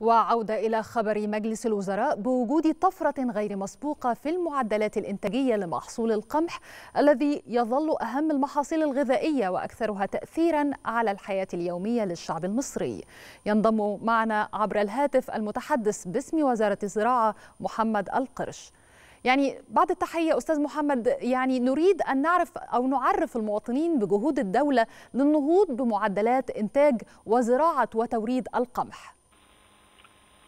وعودة إلى خبر مجلس الوزراء بوجود طفرة غير مسبوقة في المعدلات الإنتاجية لمحصول القمح الذي يظل أهم المحاصيل الغذائية وأكثرها تأثيرا على الحياة اليومية للشعب المصري. ينضم معنا عبر الهاتف المتحدث باسم وزارة الزراعة محمد القرش. يعني بعد التحية أستاذ محمد يعني نريد أن نعرف أو نعرف المواطنين بجهود الدولة للنهوض بمعدلات إنتاج وزراعة وتوريد القمح.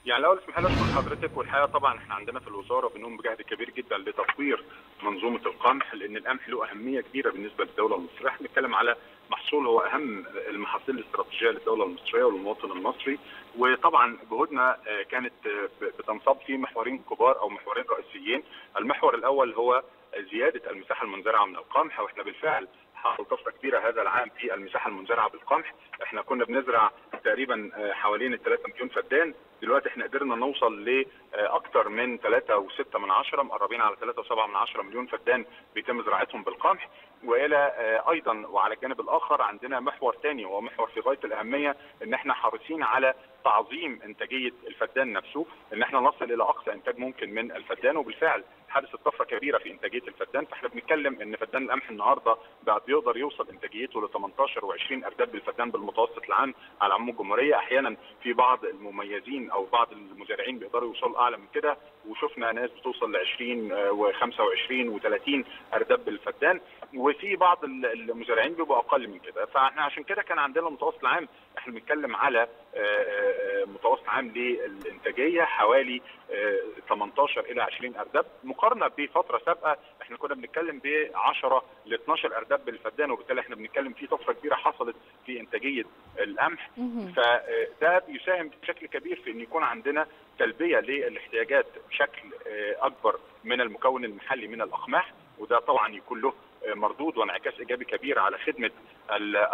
يعني الأول اسمح لي أشكر حضرتك والحقيقة طبعا إحنا عندنا في الوزارة بنقوم بجهد كبير جدا لتطوير منظومة القمح لأن القمح له أهمية كبيرة بالنسبة للدولة المصرية، إحنا بنتكلم على محصول هو أهم المحاصيل الاستراتيجية للدولة المصرية وللمواطن المصري. وطبعا جهودنا كانت بتنصب في محورين كبار أو محورين رئيسيين، المحور الأول هو زيادة المساحة المنزرعة من القمح وإحنا بالفعل حصل طفرة كبيرة هذا العام في المساحة المنزرعة بالقمح، إحنا كنا بنزرع تقريبا حوالين ال 3 مليون فدان. دلوقتي إحنا قدرنا نوصل لاكثر من 3.6 من عشرة مقربين على 3.7 من عشرة مليون فدان بيتم زراعتهم بالقمح. وإلى أيضا وعلى الجانب الآخر عندنا محور ثاني وهو محور في غاية الأهمية إن إحنا حريصين على تعظيم إنتاجية الفدان نفسه إن اححنا نصل إلى أقصى إنتاج ممكن من الفدان وبالفعل حدثت طفرة كبيرة في إنتاجية الفدان فإحنا بنتكلم إن فدان القمح النهارده بقى بيقدر يوصل إنتاجيته ل 18 و20 ارداب بالفدان بالمتوسط العام على عموم الجمهورية. أحيانا في بعض المميزين أو بعض المزارعين بيقدروا يوصلوا أعلى من كده. وشفنا ناس بتوصل ل 20 و25 و30 أرداب بالفدان. وفي بعض المزارعين بيبقوا أقل من كده. فإحنا عشان كده كان عندنا المتوسط العام إحنا بنتكلم على متوسط عام للانتاجيه حوالي 18 إلى 20 أرداب. مقارنة بفترة سابقة إحنا كنا بنتكلم ب 10 ل 12 أرداب بالفدان وبالتالي إحنا بنتكلم في طفرة كبيرة حصلت في انتاجية القمح. فده بيساهم بشكل كبير في إن يكون عندنا تلبية للاحتياجات بشكل أكبر من المكون المحلي من الأقماح وده طبعا يكون له مردود وانعكاس إيجابي كبير على خدمة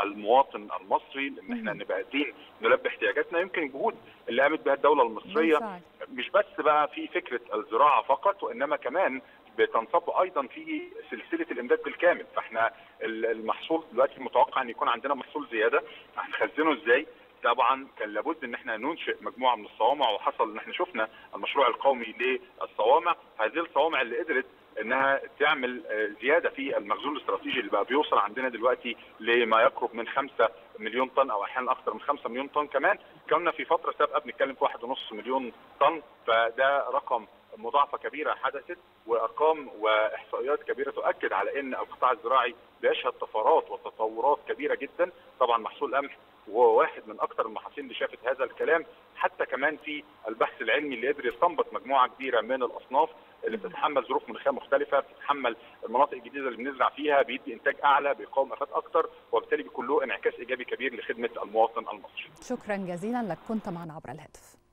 المواطن المصري إن إحنا نبقى قادرين نلبي احتياجاتنا. يمكن الجهود اللي قامت بها الدولة المصرية مش بس بقى في فكرة الزراعة فقط وإنما كمان بتنصب أيضا في سلسلة الإمداد بالكامل. فإحنا المحصول دلوقتي متوقع إن يكون عندنا محصول زيادة. هنخزنه إزاي؟ طبعا كان لابد إن إحنا ننشئ مجموعة من الصوامع وحصل إن إحنا شفنا المشروع القومي للصوامع. هذه الصوامع اللي قدرت انها تعمل زيادة في المخزون الاستراتيجي اللي بقى بيوصل عندنا دلوقتي لما يقرب من 5 مليون طن أو أحيانا أكثر من 5 مليون طن كمان. كنا في فترة سابقة بنتكلم في 1.5 مليون طن فده رقم مضاعفة كبيرة حدثت وأرقام وإحصائيات كبيرة تؤكد على إن القطاع الزراعي بيشهد طفرات وتطورات كبيرة جدا. طبعا محصول القمح وهو واحد من أكثر المحاصيل اللي شافت هذا الكلام. حتى كمان في البحث العلمي اللي قدر يستنبط مجموعة كبيرة من الأصناف اللي بتتحمل ظروف مناخيه مختلفة بتتحمل المناطق الجديدة اللي بنزرع فيها بيدي إنتاج أعلى بيقاوم آفات أكثر وبالتالي بيكون له انعكاس إيجابي كبير لخدمة المواطن المصري. شكرا جزيلا لك كنت معنا عبر الهاتف.